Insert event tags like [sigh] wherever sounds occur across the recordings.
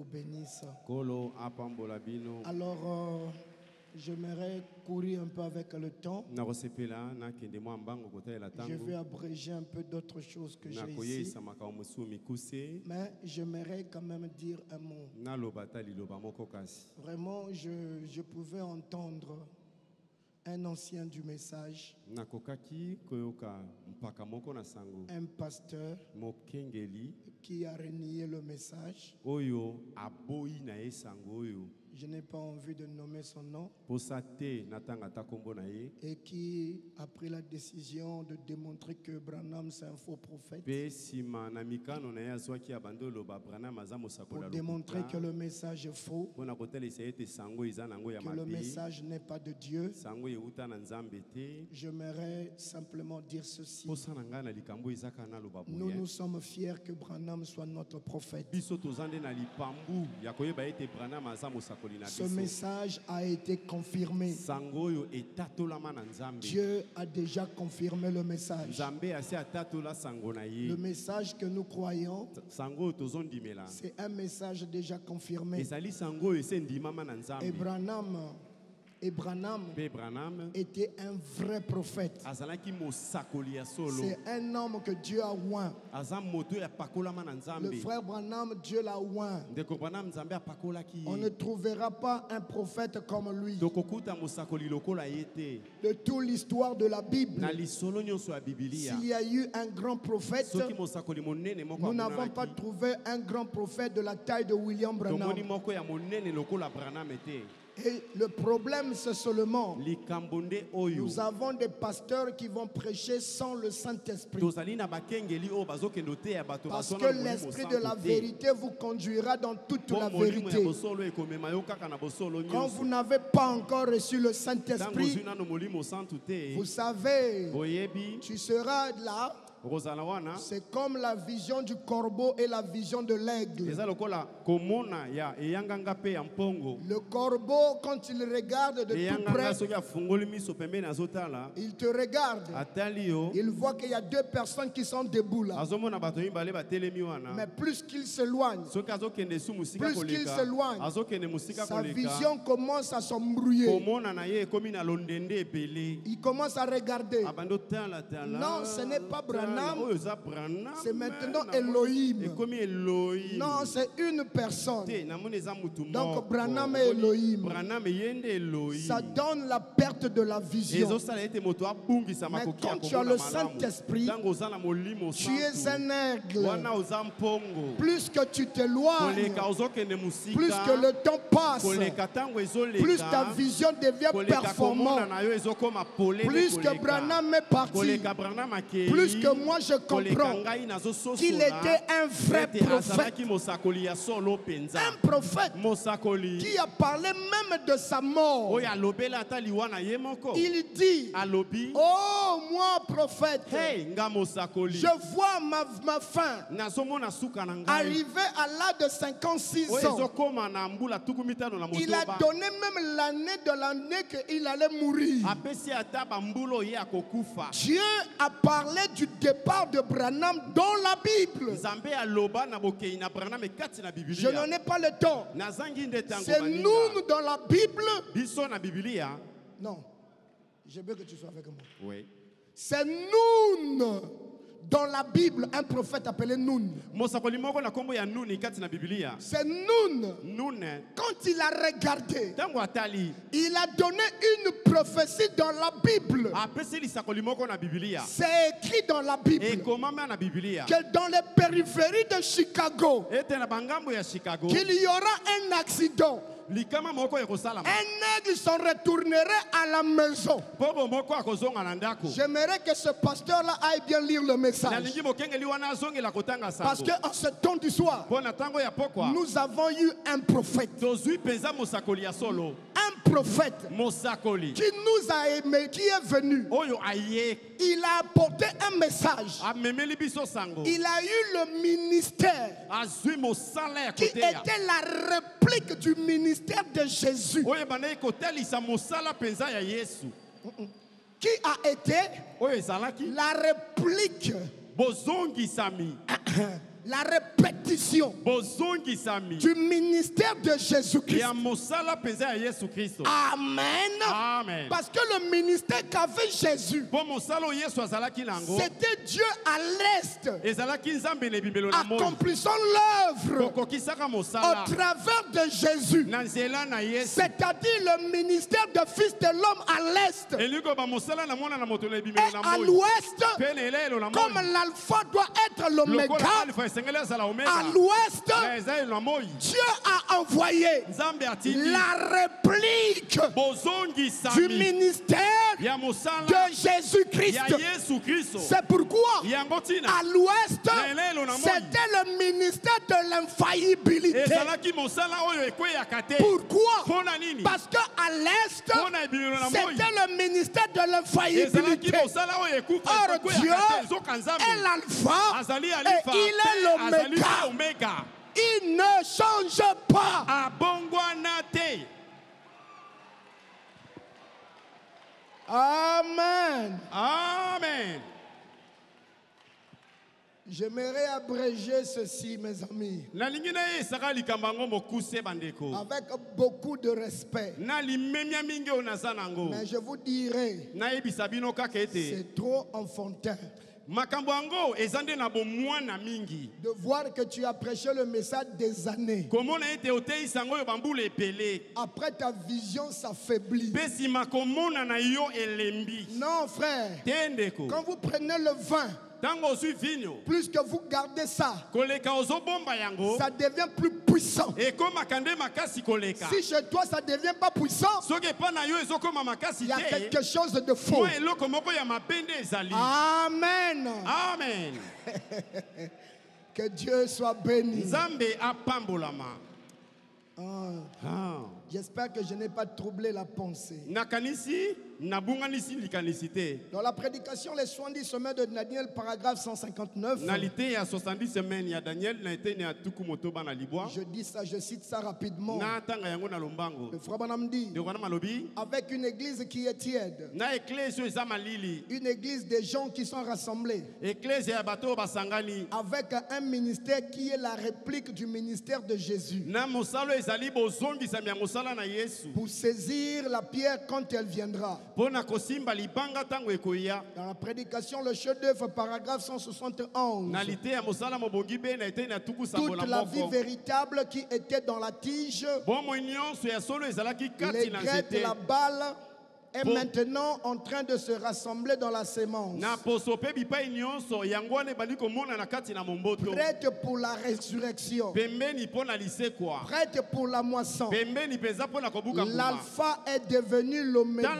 vous bénisse. Alors, euh, j'aimerais courir un peu avec le temps. Je vais abréger un peu d'autres choses que j'ai ici. Mais j'aimerais quand même dire un mot. Vraiment, je, je pouvais entendre un ancien du message, un pasteur qui a renié le message. Je n'ai pas envie de nommer son nom. Et qui a pris la décision de démontrer que Branham c'est un faux prophète. Pour démontrer que le message est faux, que le message n'est pas de Dieu. J'aimerais simplement dire ceci. Nous nous sommes fiers que Branham soit notre prophète. Ce message a été confirmé. Dieu a déjà confirmé le message. Le message que nous croyons, c'est un message déjà confirmé. Et Branham, et Branham était un vrai prophète. C'est un homme que Dieu a oint. Le frère Branham, Dieu l'a oint. On ne trouvera pas un prophète comme lui. De toute l'histoire de la Bible, s'il y a eu un grand prophète, nous n'avons pas trouvé un grand prophète de la taille de William Branham. Et le problème, c'est seulement, nous avons des pasteurs qui vont prêcher sans le Saint-Esprit. Parce que l'Esprit de la vérité vous conduira dans toute la vérité. Quand vous n'avez pas encore reçu le Saint-Esprit, vous savez, tu seras là. Wana C'est comme la vision du corbeau et la vision de l'aigle. Le corbeau, quand il regarde de tout près, il te regarde. Il voit qu'il y a deux personnes qui sont debout là. Mais plus qu'il s'éloigne, Plus qu'il s'éloigne, sa vision commence à s'embrouiller. Il commence à regarder. otalatala Non, ce n'est pas Branham. C'est maintenant Na- Elohim. Non, c'est une personne. Donc. Branham est Elohim. Ça donne la perte de la vision. Mais quand tu as le. Saint-Esprit, Tu es un aigle. Plus que tu t'éloignes, plus que le temps passe, plus ta vision devient performante. Plus que. Branham est parti, plus que moi je comprends qu'il était un vrai prophète. Un prophète qui a parlé même de sa mort. Il dit, oh moi prophète, je vois ma, ma fin arriver à l'âge de 56 oyo ans. Il a donné même l'année de l'année qu'il allait mourir. Dieu a parlé du départ de Branham dans la Bible. Je n'en ai pas le temps. C'est nous dans la Bible. Non, je veux que tu sois avec moi. oui. C'est nous dans la Bible, un prophète appelé bibilia C'est nune Quand il a regardé, il a donné une prophétie dans la Bible. C'est écrit dans la Bible que dans les périphéries de Chicago, qu'il y aura un accident. Un aigle s'en retournerait à la maison. J'aimerais que ce pasteur-là aille bien lire le message. Parce qu'en ce temps du soir, nous avons eu un prophète. Prophète mosakoli. qui nous a aimés, qui est venu. Il a apporté un message. sango. Il a eu le ministère qui était la réplique du ministère de Jésus. Qui a été la réplique, bozongisami la répétition du ministère de Jésus-Christ. Amen. amen. Parce que le ministère qu'avait Jésus, c'était Dieu à l'Est accomplissant l'œuvre au travers de Jésus. C'est-à-dire le ministère de Fils de l'homme à l'Est. Et à l'Ouest, comme l'alpha doit être l'oméga, à l'Ouest, Dieu a envoyé la réplique du ministère de Jésus-Christ. C'est pourquoi à l'Ouest, c'était le ministère de l'infaillibilité. Pourquoi? Parce l'Est, ebimelo na moi c'était le ministère de l'infaillibilité. Or, Dieu est l'alpha et il est l'oméga. Il ne change pas. Amen. amen J'aimerais abréger ceci, mes amis, avec beaucoup de respect. Mais je vous dirai, c'est trop enfantin de voir que tu as prêché le message des années. Après ta vision s'affaiblit. Non, frère. Quand vous prenez le vin, plus que vous gardez ça, ça devient plus puissant. Si chez toi ça ne devient pas puissant, il y a quelque chose de faux. Amen. amen [laughs] Que Dieu soit béni. Ah, Ah. J'espère que je n'ai pas troublé la pensée. Dans la prédication, les 70 semaines de Daniel, paragraphe 159, na lite ya 70 semaine ya daniel na eteni ya tuku motoba na libwa je dis ça, je cite ça rapidement. Le frère dit, avec une église qui est tiède, une église des gens qui sont rassemblés, avec un ministère qui est la réplique du ministère de Jésus, pour saisir la pierre quand elle viendra. Dans la prédication, le chef-d'œuvre, paragraphe 171, na lite ya mosala mobongi mpe na eteni ya tuku sambo toute la vie véritable qui était dans la tige, les grettes, nzete. la balle, est maintenant en train de se rassembler dans la sémence, prête pour la résurrection, prête pour la moisson. L'alpha est devenu l'oméga.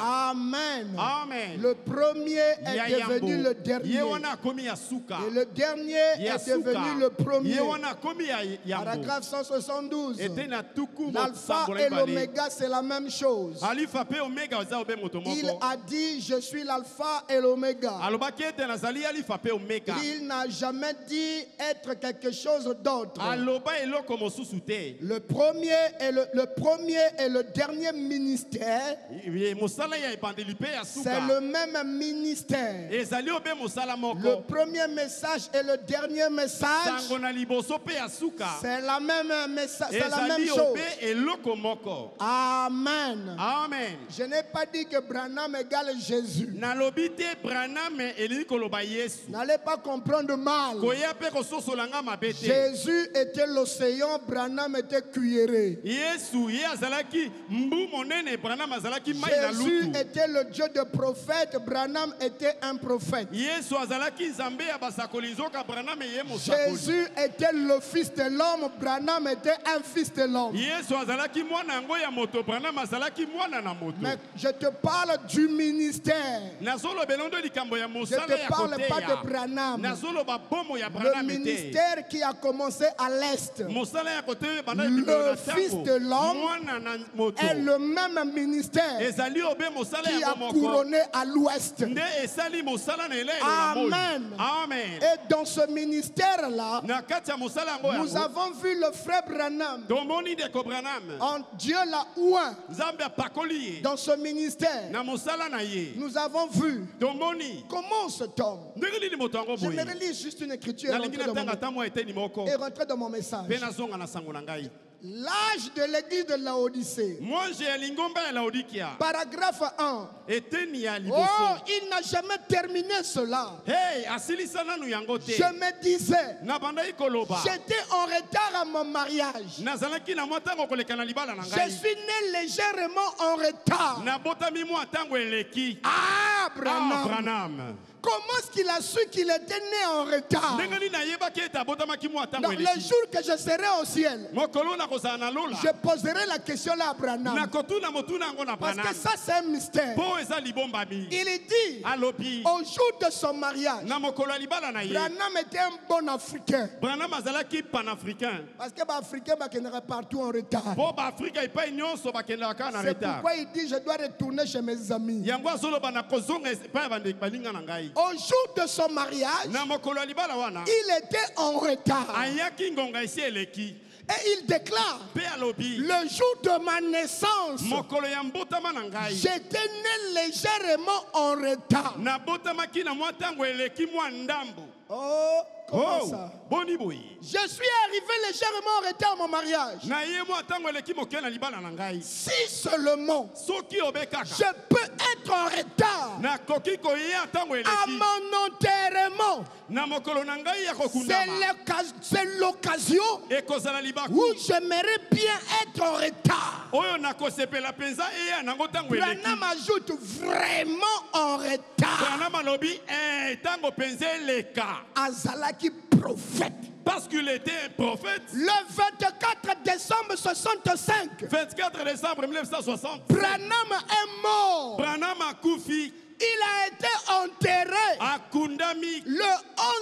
Amen. amen Le premier est devenu le dernier. Et le dernier est devenu le premier. Paragraphe 172. ete na tuku L'alpha et l'oméga, c'est la même chose. Il a dit, je suis l'alpha et l'oméga. Il n'a jamais dit être quelque chose d'autre. Le premier et le, le premier et le dernier ministère, c'est le même ministère. Le premier message et le dernier message, c'est la même message, c'est la même chose. moko Amen. amen Je n'ai pas dit que Branham égale Jésus. N'allez pas comprendre mal. Jésus était l'océan, Branham était cuilleré. Jésus était le Dieu de prophètes, Branham était un prophète. Jésus était le fils de l'homme, Branham était un fils de l'homme. Mais je te parle du ministère. Je te parle pas de Branham. Le ministère qui a commencé à l'Est. Le Fils de l'homme est le même ministère qui a couronné à l'Ouest. Amen. amen. Et dans ce ministère-là, nous avons vu le frère Branham. En Dieu l'a ye dans ce ministère, nous avons vu comment cet homme. boye? J'aimerais lire juste une écriture et rentrer dans mon message. Na na L'âge de l'église de Laodicée. mwange ya lingomba ya laodikia Paragraphe 1. eteni ya Oh, il n'a jamais terminé cela. hey asilisa nanu yango te Je me disais, na koloba j'étais en retard à mon mariage. na mwa ntango koleka na libala na Je suis né légèrement en retard. nabotami mwa ntango eleki Ah, Ah, Branham. Comment est-ce qu'il a su qu'il était né en retard Dans le jour que je serai au ciel, je poserai la question là à Branham. Parce que ça, c'est un mystère. Il dit, au jour de son mariage, Branham était un bon Africain. Parce que les Africains sont partout en retard. C'est pourquoi il dit, je dois retourner chez mes amis. Au jour de son mariage, il était en retard. Et il déclare, le jour de ma naissance, j'étais né légèrement en retard. Oh, comment Oh, ça? Je suis arrivé légèrement en retard à mon mariage. Si seulement je peux être en retard à mon enterrement, c'est l'occasion où j'aimerais bien être en retard. Branham ajoute vraiment en retard. eh, Azalaki prophète. parce qu'il était un prophète Le 24 décembre 65, 24 décembre 1960 Branham est mort. branam akufi Il a été enterré le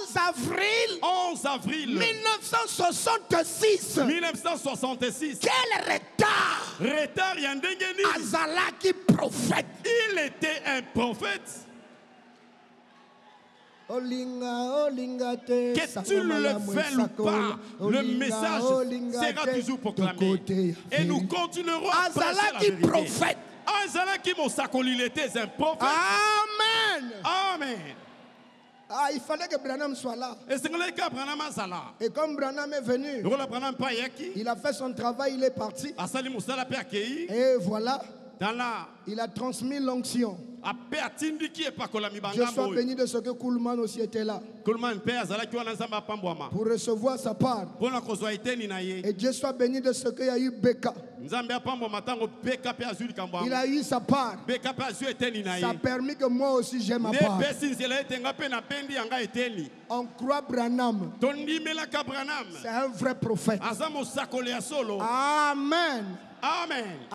11 avril 11 avril 1966. 1966 Quel retard retard ya ndenge nini Azalaki prophète. il était un prophète Que tu le fais ou pas, le message sera toujours proclamé. Et nous continuerons à prêcher la prophète. Azalaki mosakoli, il était un prophète. Amen. Amen. Ah, il fallait que Branham soit là. Et comme Branham est venu, il a fait son travail, il est parti. Et voilà, il a transmis l'onction. Je sois béni de ce que Kuhlman aussi était là pour recevoir sa part. Et Dieu soit béni de ce qu'il y a eu Beka. Il a eu sa part. Ça a permis que moi aussi j'ai ma part. On croit Branham. C'est un vrai prophète. Amen. amen